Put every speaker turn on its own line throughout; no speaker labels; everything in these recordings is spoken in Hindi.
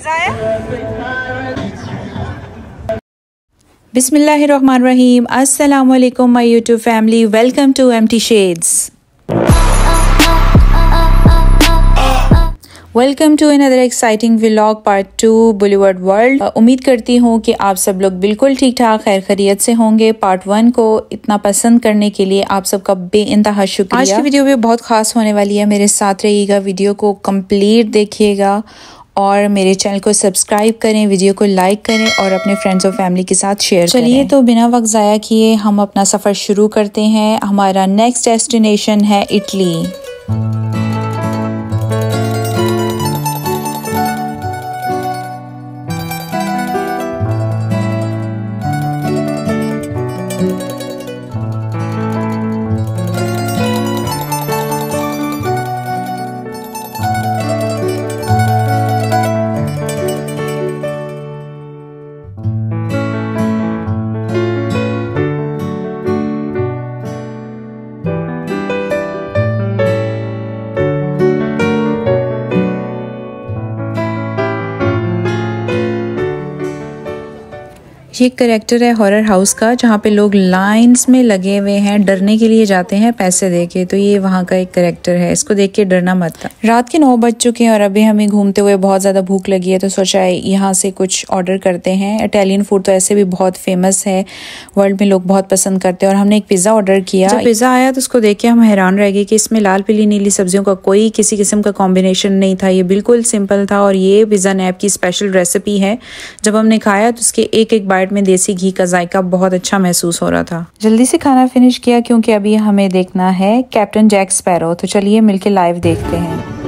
मज़ा आया बिसमीम अस्सलाम वालेकुम my YouTube family. Welcome to M T shades. Welcome to another exciting vlog part two boulevard world. उम्मीद करती हूँ कि आप सब लोग बिल्कुल ठीक ठाक खैर खरीत से होंगे। पार्ट वन को इतना पसंद करने के लिए आप सबका बे इंतहा शुक्रिया। आज की वीडियो भी बहुत खास होने वाली है। मेरे साथ रहिएगा वीडियो को कंप्लीट देखिएगा। और मेरे चैनल को सब्सक्राइब करें, वीडियो को लाइक करें और अपने फ्रेंड्स और फैमिली के साथ शेयर करें। चलिए तो बिना वक्त ज़ाया किए हम अपना सफ़र शुरू करते हैं। हमारा नेक्स्ट डेस्टिनेशन है इटली। ये करेक्टर है हॉरर हाउस का, जहाँ पे लोग लाइंस में लगे हुए हैं, डरने के लिए जाते हैं पैसे दे के तो ये वहाँ का एक करेक्टर है, इसको देख के डरना मत रात के नौ बज चुके हैं और अभी हमें घूमते हुए बहुत ज़्यादा भूख लगी है तो सोचा है यहाँ से कुछ ऑर्डर करते हैं। इटालियन फ़ूड तो ऐसे भी बहुत फ़ेमस है वर्ल्ड में लोग बहुत पसंद करते हैं। और हमने एक पिज़्ज़ा ऑर्डर किया। पिज़्ज़ा आया तो उसको देख के हम हैरान रह गए कि इसमें लाल पीली नीली सब्जियों का कोई किसी किस्म का कॉम्बिनेशन नहीं था। ये बिल्कुल सिंपल था और ये पिज़्ज़ा नैप की स्पेशल रेसिपी है। जब हमने खाया तो उसके एक एक बाइट में देसी घी का जायका बहुत अच्छा महसूस हो रहा था। जल्दी से खाना फिनिश किया क्योंकि अभी हमें देखना है कैप्टन जैक स्पैरो तो चलिए मिलके लाइव देखते हैं।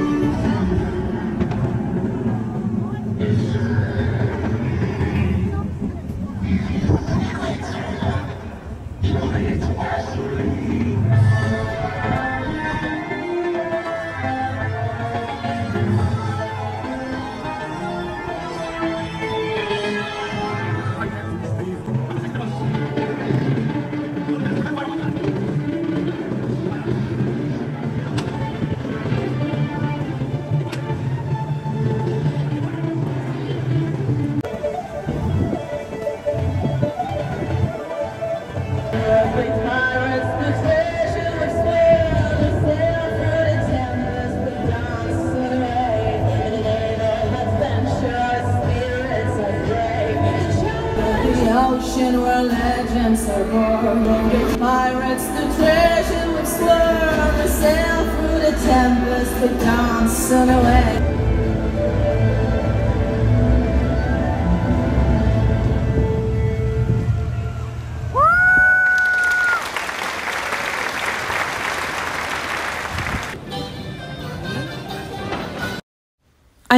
The treasure will slur. Sail through the tempest, the dancing away.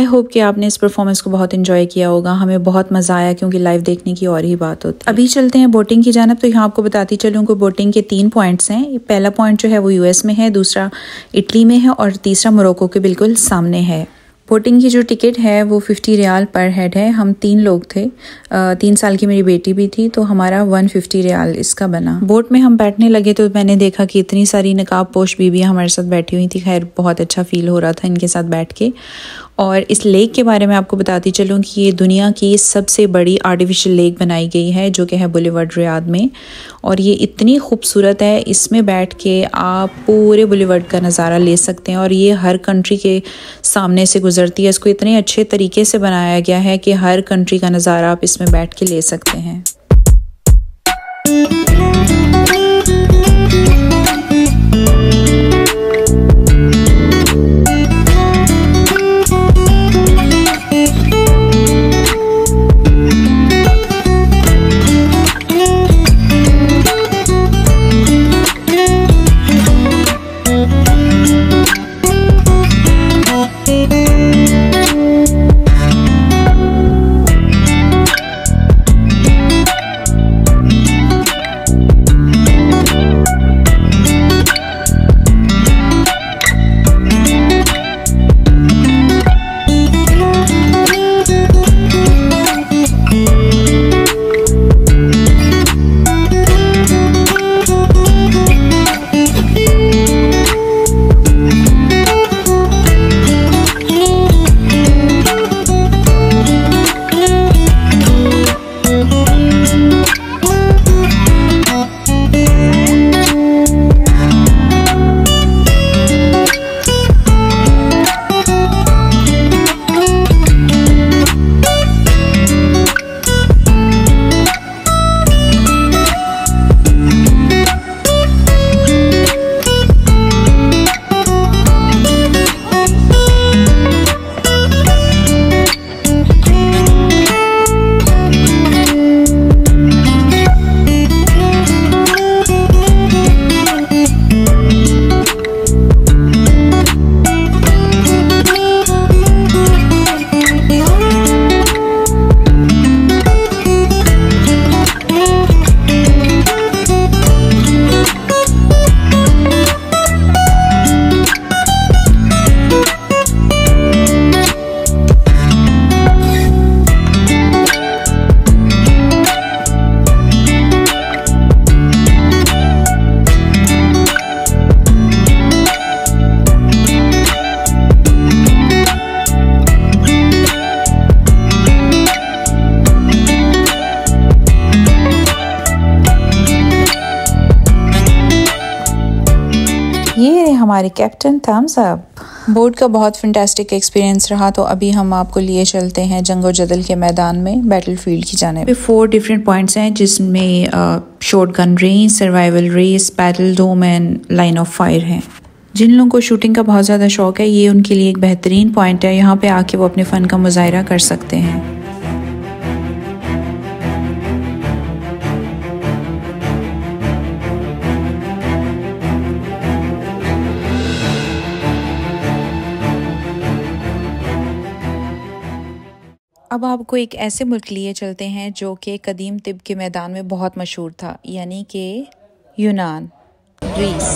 I hope कि आपने इस परफॉर्मेंस को बहुत इन्जॉय किया होगा। हमें बहुत मज़ा आया क्योंकि लाइव देखने की और ही बात होती है। अभी चलते हैं बोटिंग की जानब तो यहाँ आपको बताती चलूँ कि बोटिंग के तीन पॉइंट्स हैं। पहला पॉइंट जो है वो यूएस में है, दूसरा इटली में है और तीसरा मोरक्को के बिल्कुल सामने है। बोटिंग की जो टिकट है वो फिफ्टी रियाल पर हेड है। हम तीन लोग थे। तीन साल की मेरी बेटी भी थी तो हमारा वन फिफ्टी रियाल इसका बना। बोट में हम बैठने लगे तो मैंने देखा कि इतनी सारी नकाब पोश बीबियाँ हमारे साथ बैठी हुई थी। खैर, बहुत अच्छा फील हो रहा था इनके साथ बैठ के। और इस लेक के बारे में आपको बताती चलूँ कि ये दुनिया की सबसे बड़ी आर्टिफिशियल लेक बनाई गई है, जो कि है बुलेवर्ड रियाद में। और ये इतनी खूबसूरत है, इसमें बैठ के आप पूरे बुलेवर्ड का नज़ारा ले सकते हैं और ये हर कंट्री के सामने से गुजरती है। इसको इतने अच्छे तरीके से बनाया गया है कि हर कंट्री का नज़ारा आप इसमें बैठ के ले सकते हैं। हमारे कैप्टन थम्स अप बोर्ड का बहुत फंटेस्टिक एक्सपीरियंस रहा तो अभी हम आपको लिए चलते हैं जंगो जदल के मैदान में बैटल फ़ील्ड की जाने फोर डिफरेंट पॉइंट्स हैं, जिसमें shotgun range survival race battle dome and line of fire हैं। जिन लोगों को शूटिंग का बहुत ज़्यादा शौक है, ये उनके लिए एक बेहतरीन पॉइंट है। यहाँ पे आके वो अपने फ़न का मुजाहरा कर सकते हैं। अब आपको एक ऐसे मुल्क लिए चलते हैं जो कि कदीम तिब के मैदान में बहुत मशहूर था, यानी कि यूनान, ग्रीस।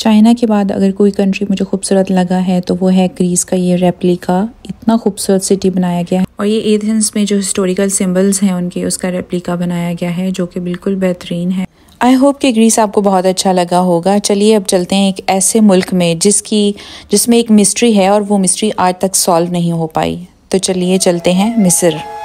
चाइना के बाद अगर कोई कंट्री मुझे खूबसूरत लगा है तो वो है ग्रीस का ये रेप्लिका इतना खूबसूरत सिटी बनाया गया है। और ये एथेंस में जो हिस्टोरिकल सिंबल्स हैं, उनके उसका रेप्लिका बनाया गया है, जो कि बिल्कुल बेहतरीन है। आई होप कि ग्रीस आपको बहुत अच्छा लगा होगा। चलिए अब चलते हैं एक ऐसे मुल्क में, जिसकी, जिसमें एक मिस्ट्री है और वो मिस्ट्री आज तक सॉल्व नहीं हो पाई। तो चलिए चलते हैं मिस्र।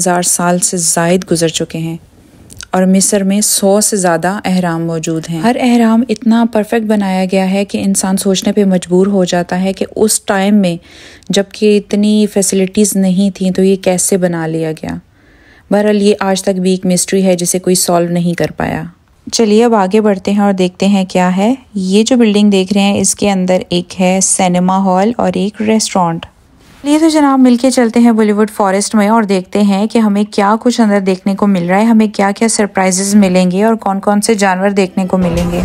हज़ार साल से जायद गुजर चुके हैं और मिस्र में सौ से ज़्यादा अहराम मौजूद हैं। हर अहराम इतना परफेक्ट बनाया गया है कि इंसान सोचने पे मजबूर हो जाता है कि उस टाइम में जबकि इतनी फैसिलिटीज़ नहीं थी तो ये कैसे बना लिया गया? बहरहाल ये आज तक भी एक मिस्ट्री है जिसे कोई सॉल्व नहीं कर पाया। चलिए अब आगे बढ़ते हैं और देखते हैं क्या है। ये जो बिल्डिंग देख रहे हैं इसके अंदर एक है सिनेमा हॉल और एक रेस्टोरेंट लिए तो जनाब मिलके चलते हैं बॉलीवुड फॉरेस्ट में और देखते हैं कि हमें क्या कुछ अंदर देखने को मिल रहा है, हमें क्या क्या सरप्राइजेज मिलेंगे और कौन कौन से जानवर देखने को मिलेंगे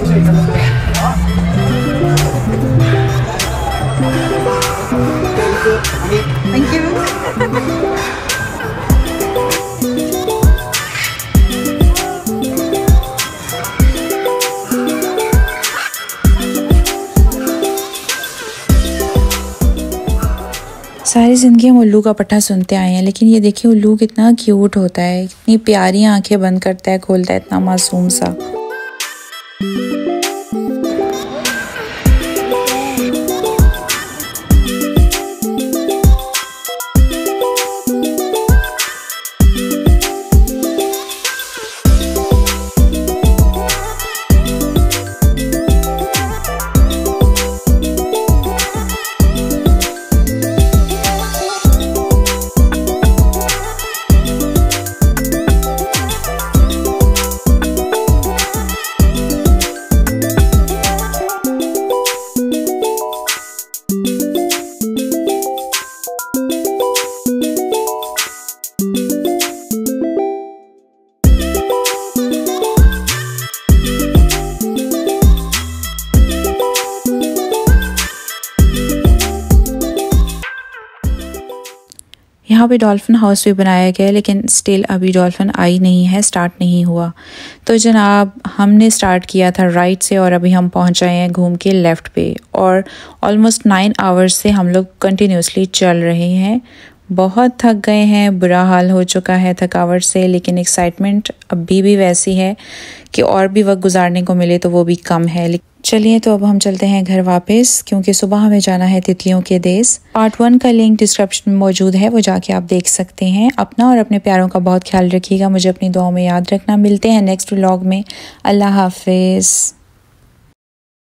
Thank you. ज़िंदगी हम उल्लू का पट्टा सुनते आए हैं, लेकिन ये देखिए उल्लू कितना क्यूट होता है, इतनी प्यारी आँखें बंद करता है, खोलता है, इतना मासूम सा। यहाँ पे डॉल्फिन हाउस भी बनाया गया है, लेकिन स्टिल अभी डॉल्फिन आई नहीं है स्टार्ट नहीं हुआ। तो जनाब, हमने स्टार्ट किया था राइट से और अभी हम पहुँच आए हैं घूम के लेफ़्ट पे और ऑलमोस्ट नाइन आवर्स से हम लोग कंटिन्यूसली चल रहे हैं। बहुत थक गए हैं, बुरा हाल हो चुका है थकावट से, लेकिन एक्साइटमेंट अभी भी वैसी है कि और भी वक्त गुजारने को मिले तो वो भी कम है। चलिए तो अब हम चलते हैं घर वापस, क्योंकि सुबह हमें जाना है तितलियों के देश। पार्ट वन का लिंक डिस्क्रिप्शन में मौजूद है, वो जाके आप देख सकते हैं। अपना और अपने प्यारों का बहुत ख्याल रखिएगा, मुझे अपनी दुआओं में याद रखना। मिलते हैं नेक्स्ट व्लॉग में। अल्लाह हाफिज़।